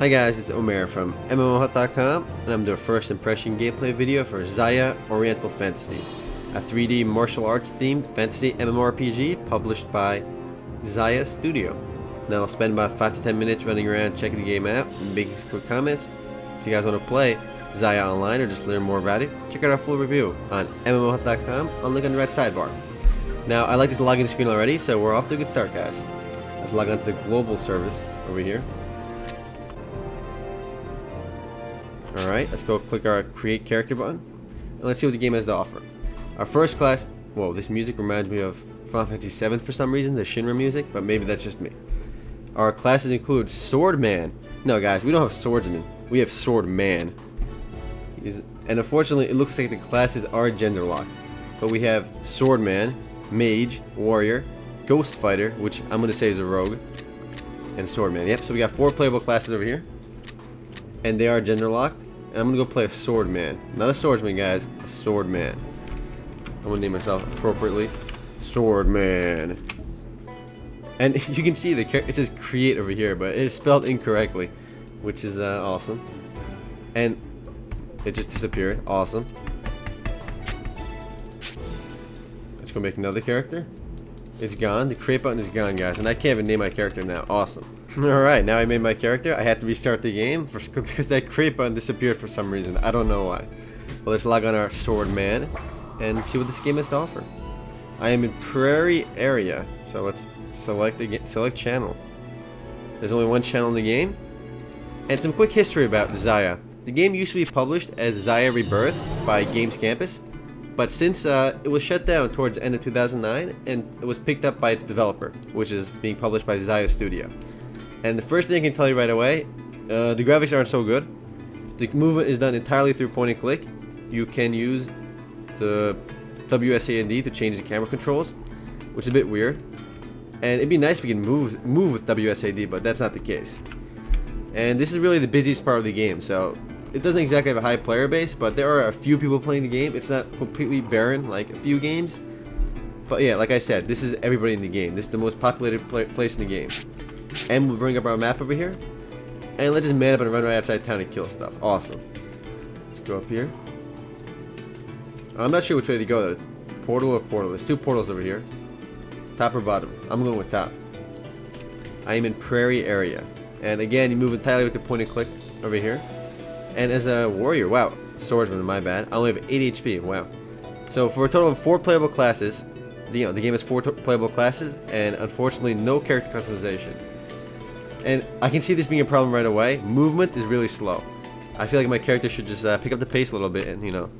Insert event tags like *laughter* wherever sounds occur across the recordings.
Hi guys, it's Omer from MMOHut.com and I'm doing a first impression gameplay video for Xiah Oriental Fantasy, a 3D martial arts themed fantasy MMORPG published by Xiah Studio. Now I'll spend about 5 to 10 minutes running around checking the game out and making some quick comments. If you guys want to play Xiah online or just learn more about it, check out our full review on MMOHut.com on link on the right sidebar. Now I like this login screen already, so we're off to a good start guys. Let's log on to the global service over here. Alright, let's go click our create character button. And let's see what the game has to offer. Our first class, whoa, this music reminds me of Final Fantasy VII for some reason, the Shinra music, but maybe that's just me. Our classes include Swordman. No guys, we don't have swordsman, we have Swordman. He's, and unfortunately, it looks like the classes are gender locked. But we have Swordman, Mage, Warrior, Ghost Fighter, which I'm going to say is a Rogue, and Swordman. Yep, so we got four playable classes over here. And they are gender locked. And I'm to go play a Swordman. Not a Swordsman, guys. A Swordman. I'm to name myself appropriately. Swordman. And *laughs* you can see the character it says create over here, but it is spelled incorrectly, which is uh, awesome. And it just disappeared. Awesome. Let's go make another character. It's gone. The create button is gone, guys. And I can't even name my character now. Awesome. *laughs* Alright, now I made my character. I had to restart the game for, *laughs* because that create button disappeared for some reason. I don't know why. Well, let's log on our sword man and see what this game has to offer. I am in Prairie area. So let's select the select channel. There's only one channel in the game. And some quick history about Xiah. The game used to be published as Xiah Rebirth by GamesCampus, but since uh, it was shut down towards the end of 2009, and it was picked up by its developer, which is being published by Xiah Studio. And the first thing I can tell you right away, uh, the graphics aren't so good. The movement is done entirely through point and click. You can use the WSAD to change the camera controls, which is a bit weird. And it'd be nice if you can move move with WSAD, but that's not the case. And this is really the busiest part of the game, so it doesn't exactly have a high player base, but there are a few people playing the game. It's not completely barren like a few games. But yeah, like I said, this is everybody in the game. This is the most populated place in the game. And we'll bring up our map over here. And let's just man up and run right outside town and kill stuff. Awesome. Let's go up here. I'm not sure which way to go though. Portal or portal? There's two portals over here. Top or bottom? I'm going with top. I am in prairie area. And again, you move entirely with the point and click over here. And as a warrior, wow, swordsman, my bad. I only have 8 HP, wow. So for a total of 4 playable classes, the, you know, the game has 4 playable classes, and unfortunately no character customization. And I can see this being a problem right away. Movement is really slow. I feel like my character should just uh, pick up the pace a little bit and, you know,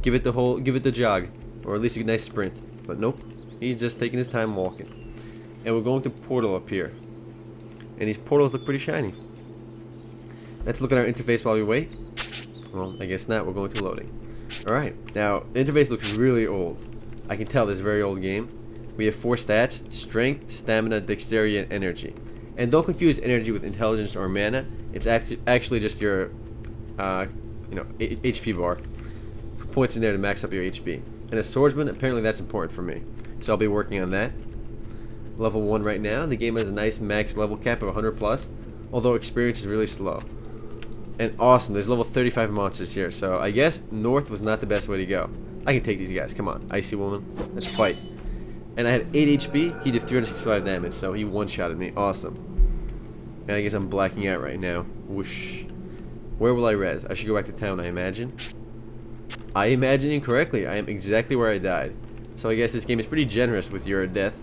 give it the whole, give it the jog. Or at least a nice sprint. But nope, he's just taking his time walking. And we're going to portal up here. And these portals look pretty shiny. Let's look at our interface while we wait. Well, I guess not. We're going to loading. Alright, now, the interface looks really old. I can tell this very old game. We have four stats, strength, stamina, dexterity, and energy. And don't confuse energy with intelligence or mana. It's actually actually just your, uh, you know, HP bar. Points in there to max up your HP. And a swordsman, apparently that's important for me. So I'll be working on that. Level 1 right now. The game has a nice max level cap of 100 plus, although experience is really slow. And awesome, there's level 35 monsters here, so I guess north was not the best way to go. I can take these guys, come on. Icy Woman, let's fight. And I had 8 HP, he did 365 damage, so he one-shotted me. Awesome. And I guess I'm blacking out right now. Whoosh. Where will I res? I should go back to town, I imagine. I imagine incorrectly. I am exactly where I died. So I guess this game is pretty generous with your death.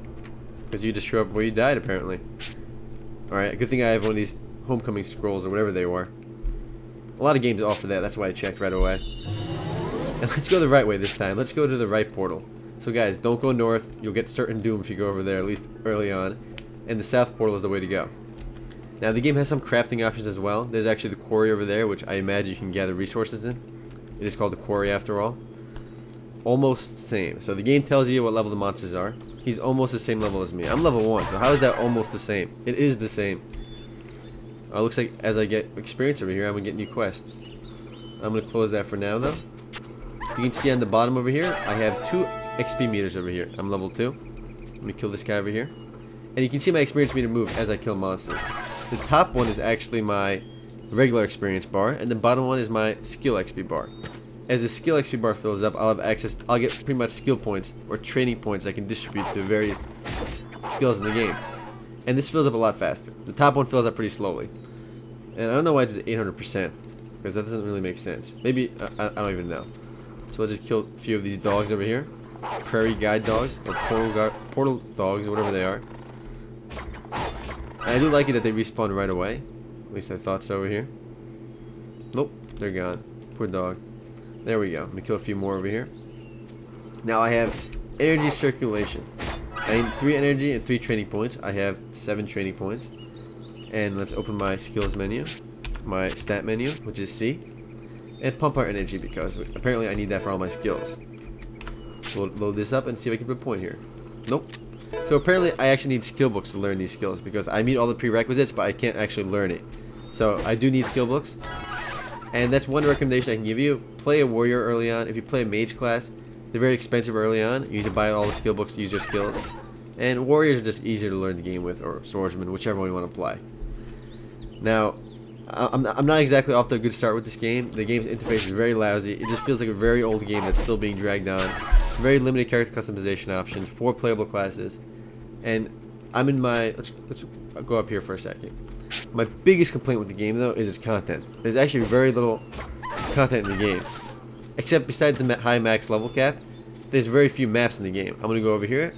Because you just show up where you died, apparently. Alright, good thing I have one of these homecoming scrolls or whatever they were. A lot of games offer that, that's why I checked right away. And let's go the right way this time. Let's go to the right portal. So guys, don't go north. You'll get certain doom if you go over there, at least early on. And the south portal is the way to go. Now the game has some crafting options as well. There's actually the quarry over there, which I imagine you can gather resources in. It is called the quarry after all. Almost same. So the game tells you what level the monsters are. He's almost the same level as me. I'm level 1, so how is that almost the same? It is the same. Uh, looks like as I get experience over here, I'm to get new quests. I'm to close that for now, though. You can see on the bottom over here, I have two XP meters over here. I'm level 2. Let me kill this guy over here. And you can see my experience meter move as I kill monsters. The top one is actually my regular experience bar, and the bottom one is my skill XP bar. As the skill XP bar fills up, I'll have access, I'll get pretty much skill points or training points I can distribute to various skills in the game. And this fills up a lot faster. The top one fills up pretty slowly. And I don't know why it's 800%, because that doesn't really make sense. Maybe, I, I don't even know. So let's just kill a few of these dogs over here. Prairie guide dogs, or portal, portal dogs, or whatever they are. And I do like it that they respawn right away. At least I thought so over here. Nope, they're gone. Poor dog. There we go. I'm gonna kill a few more over here. Now I have energy circulation. I need three energy and three training points. I have seven training points. And let's open my skills menu, my stat menu, which is C, and pump our energy because apparently I need that for all my skills. We'll load this up and see if I can put a point here. Nope, so apparently I actually need skill books to learn these skills because I meet all the prerequisites but I can't actually learn it. So I do need skill books. And that's one recommendation I can give you. Play a warrior early on. If you play a mage class, they're very expensive early on. You need to buy all the skill books to use your skills. And warriors are just easier to learn the game with, or swordsman, whichever one you want to play. Now, I'm not, I'm not exactly off to a good start with this game. The game's interface is very lousy. It just feels like a very old game that's still being dragged on. Very limited character customization options, four playable classes, and I'm in my, let's, let's go up here for a second. My biggest complaint with the game though is its content. There's actually very little content in the game. Except besides the high max level cap, there's very few maps in the game. I'm going to go over here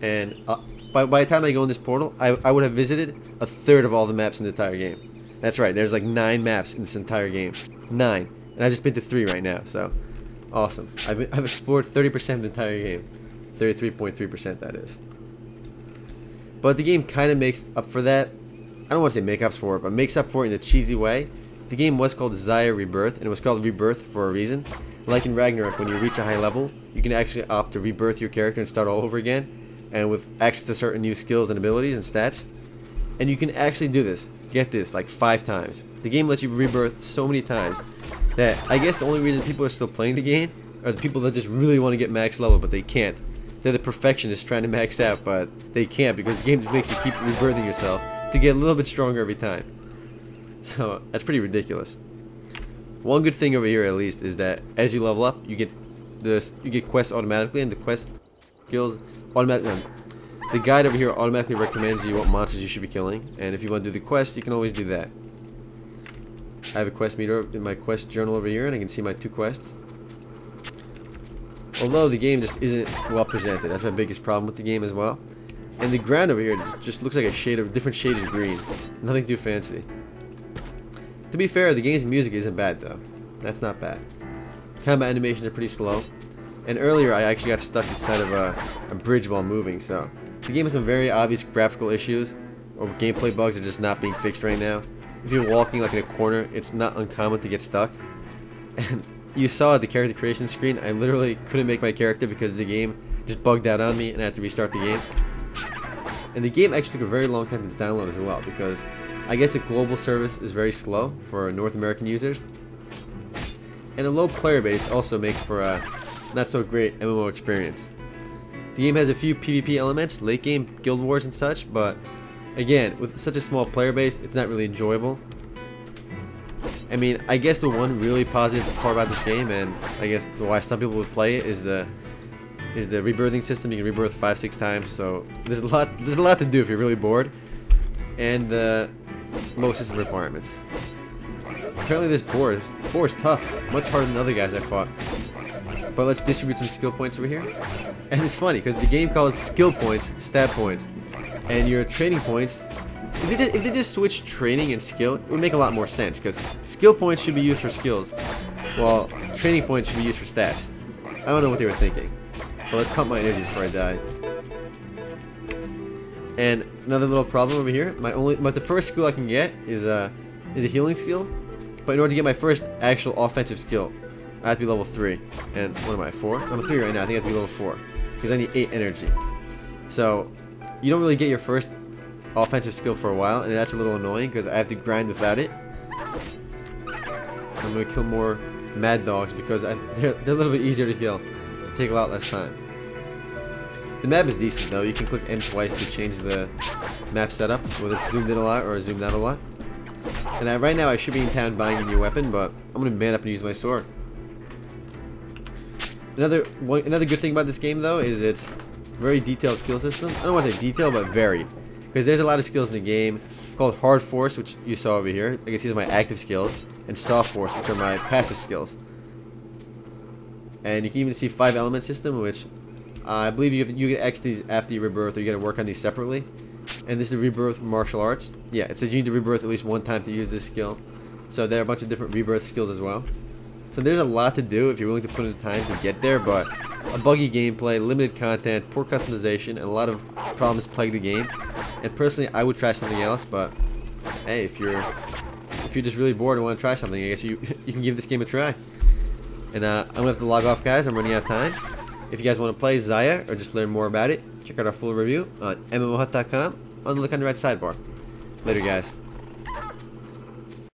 and uh, by, by the time I go in this portal, I, I would have visited a third of all the maps in the entire game. That's right, there's like nine maps in this entire game. Nine. And I've just been to three right now, so awesome. I've, I've explored 30% of the entire game. 33.3% that is. But the game kind of makes up for that. I don't want to say make up for it, but makes up for it in a cheesy way. The game was called Xiah Rebirth, and it was called Rebirth for a reason. Like in Ragnarok, when you reach a high level, you can actually opt to rebirth your character and start all over again, and with access to certain new skills and abilities and stats. And you can actually do this. Get this, like five times. The game lets you rebirth so many times that I guess the only reason people are still playing the game are the people that just really want to get max level, but they can't they're the perfectionists trying to max out, but they can't because the game just makes you keep rebirthing yourself to get a little bit stronger every time. So that's pretty ridiculous. One good thing over here at least is that as you level up, you get this you get quests automatically, and the quest automatically. The guide over here automatically recommends you what monsters you should be killing, and if you want to do the quest, you can always do that. I have a quest meter in my quest journal over here, and I can see my two quests. Although the game just isn't well presented. That's my biggest problem with the game as well. And the ground over here just, just looks like a shade of different shades of green. Nothing too fancy. To be fair, the game's music isn't bad though. That's not bad. Combat animations are pretty slow. And earlier I actually got stuck inside of a, a bridge while moving, so the game has some very obvious graphical issues or gameplay bugs are just not being fixed right now. If you're walking like in a corner, it's not uncommon to get stuck. And you saw the character creation screen, I literally couldn't make my character because the game just bugged out on me and I had to restart the game. And the game actually took a very long time to download as well because I guess the global service is very slow for North American users. And a low player base also makes for a not so great MMO experience. The game has a few PvP elements, late game guild wars and such, but again, with such a small player base, it's not really enjoyable. I mean, I guess the one really positive part about this game, and I guess why some people would play it, is the is the rebirthing system. You can rebirth five, six times, so there's a lot there's a lot to do if you're really bored, and the low system requirements. Apparently, this boar is boar is tough, much harder than other guys I fought. But let's distribute some skill points over here. And it's funny because the game calls skill points stat points, and your training points if they, just, if they just switch training and skill, it would make a lot more sense, because skill points should be used for skills, while training points should be used for stats. I don't know what they were thinking. But let's pump my energy before I die. And another little problem over here, my only, but the first skill I can get is a, is a healing skill, but in order to get my first actual offensive skill, I have to be level 3. And what am I, 4? I'm a 3 right now, I think I have to be level 4. Because I need 8 energy. So, you don't really get your first offensive skill for a while, and that's a little annoying because I have to grind without it. I'm going to kill more mad dogs because I, *laughs* they're, they're a little bit easier to kill. take a lot less time. The map is decent though. You can click M twice to change the map setup, whether it's zoomed in a lot or zoomed out a lot. And I, right now I should be in town buying a new weapon, but I'm gonna man up and use my sword. Another one, another good thing about this game though is it's very detailed skill system. I don't want to say detailed, but varied. Because there's a lot of skills in the game called Hard Force, which you saw over here. I guess these are my active skills, and Soft Force, which are my passive skills. And you can even see five element system, which I believe you you get X these after you rebirth, or you got to work on these separately. And this is the rebirth martial arts. Yeah, it says you need to rebirth at least one time to use this skill. So there are a bunch of different rebirth skills as well. So there's a lot to do if you're willing to put in the time to get there, but a buggy gameplay, limited content, poor customization, and a lot of problems plague the game. And personally, I would try something else, but hey, if you're if you're just really bored and want to try something, I guess you *laughs* you can give this game a try. And uh, I'm gonna have to log off, guys. I'm running out of time. If you guys want to play Xiah or just learn more about it, check out our full review on MMOHut.com on the look on the right sidebar. Later, guys.